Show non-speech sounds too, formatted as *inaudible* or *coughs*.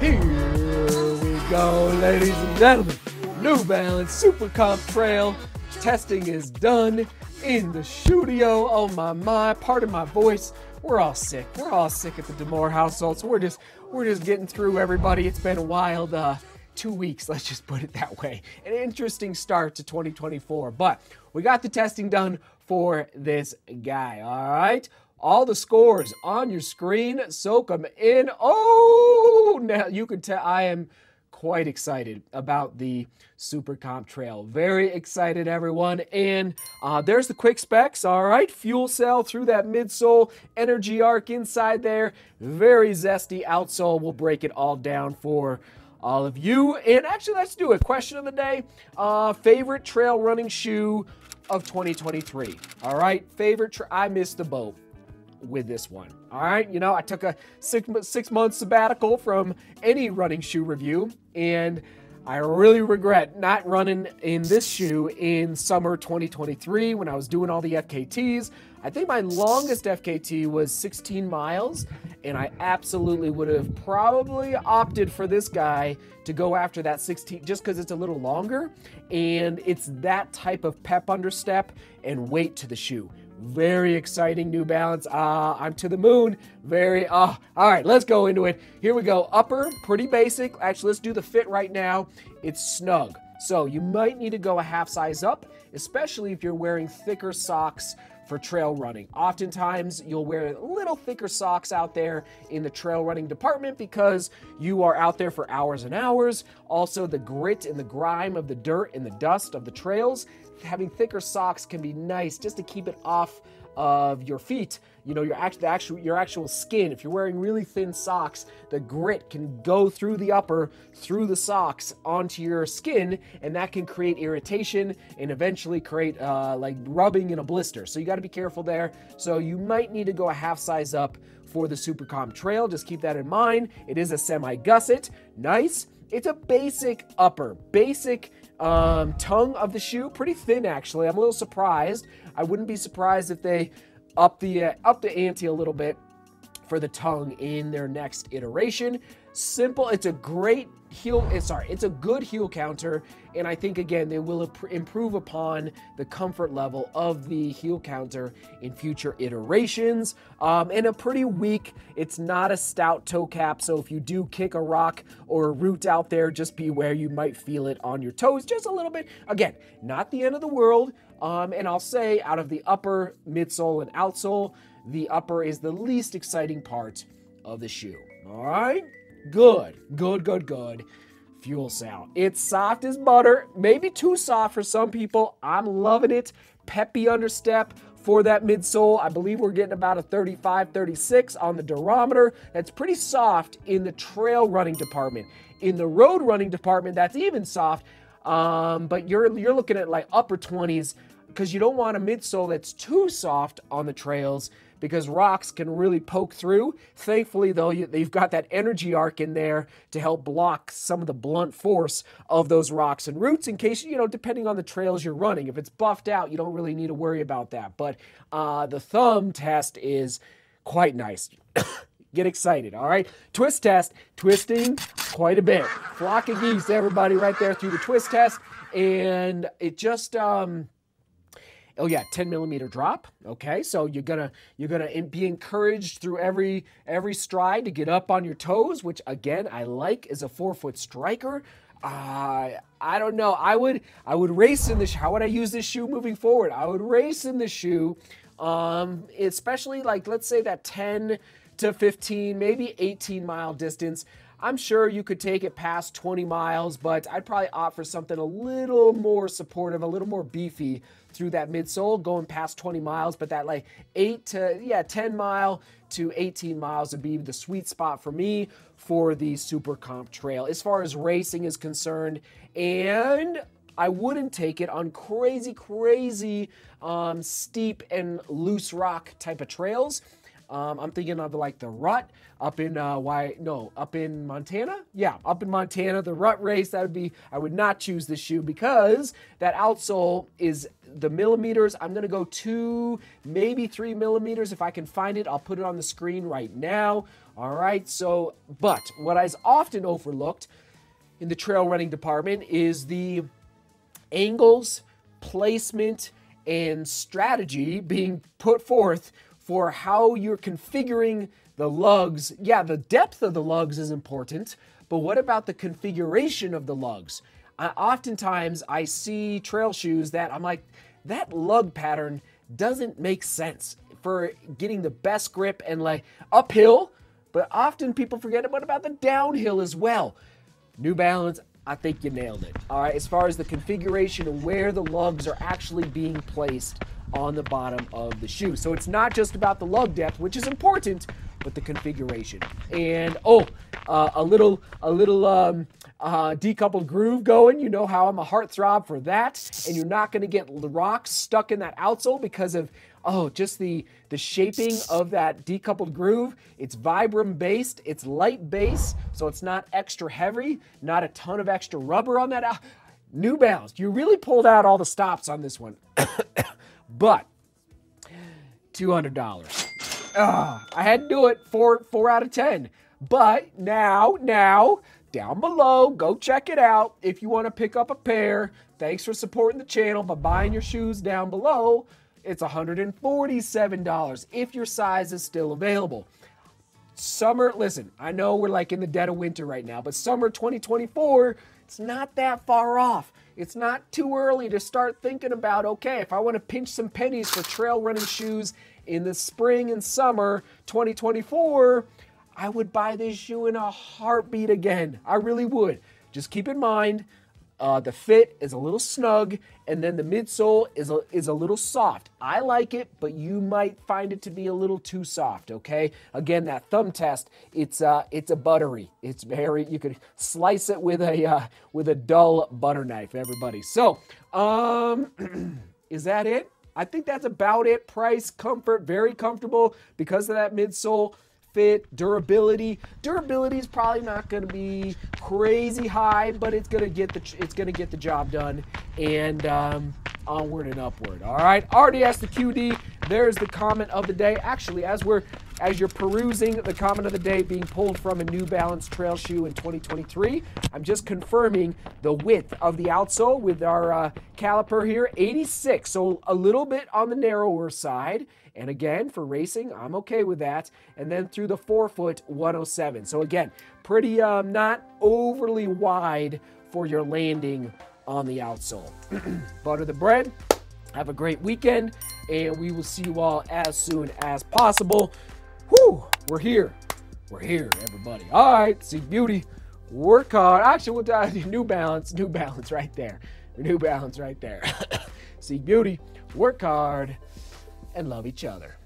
Here we go, ladies and gentlemen. New Balance Super Comp Trail testing is done in the studio. Oh my my, pardon my voice. We're all sick. We're all sick at the DeMoor household, so we're just we're just getting through everybody. It's been a wild uh, two weeks, *laughs* let's just put it that way. An interesting start to 2024, but we got the testing done for this guy. All right all the scores on your screen. Soak them in. Oh, now you can tell I am quite excited about the Super Comp Trail. Very excited, everyone. And uh, there's the quick specs. All right, fuel cell through that midsole, energy arc inside there. Very zesty outsole. We'll break it all down for all of you. And actually, let's do a question of the day. Uh, favorite trail running shoe of 2023. All right, favorite. I missed the boat with this one. All right, you know, I took a six six month sabbatical from any running shoe review, and I really regret not running in this shoe in summer 2023 when I was doing all the FKTs. I think my longest FKT was 16 miles, and I absolutely would have probably opted for this guy to go after that 16 just because it's a little longer and it's that type of pep understep and weight to the shoe. Very exciting New Balance. Uh, I'm to the moon. Very, ah, uh, all right, let's go into it. Here we go. Upper, pretty basic. Actually, let's do the fit right now. It's snug. So you might need to go a half size up, especially if you're wearing thicker socks for trail running. Oftentimes, you'll wear a little thicker socks out there in the trail running department because you are out there for hours and hours. Also, the grit and the grime of the dirt and the dust of the trails having thicker socks can be nice just to keep it off of your feet. You know, your actual, actual your actual skin. If you're wearing really thin socks, the grit can go through the upper, through the socks onto your skin, and that can create irritation and eventually create uh, like rubbing in a blister. So you got to be careful there. So you might need to go a half size up for the SuperComp Trail. Just keep that in mind. It is a semi gusset, nice. It's a basic upper, basic um, tongue of the shoe, pretty thin actually. I'm a little surprised. I wouldn't be surprised if they up the uh, up the ante a little bit for the tongue in their next iteration. Simple. It's a great heel. Eh, sorry, it's a good heel counter, and I think again they will improve upon the comfort level of the heel counter in future iterations. Um, and a pretty weak. It's not a stout toe cap, so if you do kick a rock or a root out there, just beware you might feel it on your toes just a little bit. Again, not the end of the world. Um, and I'll say out of the upper, midsole, and outsole, the upper is the least exciting part of the shoe. All right? Good, good, good, good. Fuel cell. It's soft as butter, maybe too soft for some people. I'm loving it. Peppy understep for that midsole. I believe we're getting about a 35, 36 on the durometer. That's pretty soft in the trail running department. In the road running department, that's even soft. Um, but you're you're looking at like upper 20s because you don't want a midsole that's too soft on the trails because rocks can really poke through. Thankfully, though, they've got that energy arc in there to help block some of the blunt force of those rocks and roots in case, you know, depending on the trails you're running. If it's buffed out, you don't really need to worry about that. But uh, the thumb test is quite nice. *coughs* Get excited, all right? Twist test, twisting quite a bit. Flock of geese, everybody, right there through the twist test. And it just, um, oh yeah 10 millimeter drop okay so you're gonna you're gonna be encouraged through every every stride to get up on your toes which again i like as a forefoot striker uh, I don't know. I would I would race in this. How would I use this shoe moving forward? I would race in the shoe, um, especially like let's say that 10 to 15, maybe 18 mile distance. I'm sure you could take it past 20 miles, but I'd probably opt for something a little more supportive, a little more beefy through that midsole going past 20 miles, but that like 8 to yeah, 10 mile to 18 miles would be the sweet spot for me for the Super Comp Trail as far as racing is concerned. And I wouldn't take it on crazy, crazy um, steep and loose rock type of trails. Um, I'm thinking of like the rut up in uh, why no up in Montana. Yeah, up in Montana, the rut race. That would be. I would not choose this shoe because that outsole is the millimeters. I'm gonna go two, maybe three millimeters if I can find it. I'll put it on the screen right now. All right. So, but what is often overlooked in the trail running department is the angles, placement, and strategy being put forth for how you're configuring the lugs. Yeah, the depth of the lugs is important, but what about the configuration of the lugs? I, oftentimes, I see trail shoes that I'm like, that lug pattern doesn't make sense for getting the best grip and like uphill, but often people forget about, about the downhill as well. New Balance, I think you nailed it. All right, as far as the configuration of where the lugs are actually being placed on the bottom of the shoe. So it's not just about the lug depth, which is important, but the configuration. And oh, uh, a little a little um, uh, decoupled groove going. You know how I'm a heartthrob for that. And you're not going to get the rocks stuck in that outsole because of oh just the the shaping of that decoupled groove. It's Vibram based. It's light base, so it's not extra heavy. Not a ton of extra rubber on that. New Balance. You really pulled out all the stops on this one. *coughs* But $200. Ah, I had to do it. Four, four out of 10. But now, now, down below, go check it out. If you want to pick up a pair, thanks for supporting the channel by buying your shoes down below. It's $147 if your size is still available. Summer, listen, I know we're like in the dead of winter right now, but summer 2024, it's not that far off. It's not too early to start thinking about, okay, if I want to pinch some pennies for trail running shoes in the spring and summer 2024, I would buy this shoe in a heartbeat again. I really would. Just keep in mind, uh, the fit is a little snug, and then the midsole is a, is a little soft. I like it, but you might find it to be a little too soft. Okay, again, that thumb test, it's uh, it's a buttery. It's very you could slice it with a uh, with a dull butter knife. Everybody. So, um, *clears throat* is that it? I think that's about it. Price, comfort, very comfortable because of that midsole fit, durability. Durability is probably not going to be crazy high, but it's going to get the it's going to get the job done and um, onward and upward. All right, RDS the QD. There's the comment of the day. Actually, as we're as you're perusing the comment of the day being pulled from a New Balance trail shoe in 2023, I'm just confirming the width of the outsole with our uh, caliper here, 86, so a little bit on the narrower side. And again, for racing, I'm okay with that. And then through the forefoot, 107. So again, pretty um, not overly wide for your landing on the outsole. *clears throat* Butter the bread. Have a great weekend, and we will see you all as soon as possible. Whew, we're here. We're here, everybody. All right, see beauty. Work hard. Actually, we'll *laughs* you New Balance, New Balance right there. New Balance right there. *coughs* see beauty. Work hard and love each other.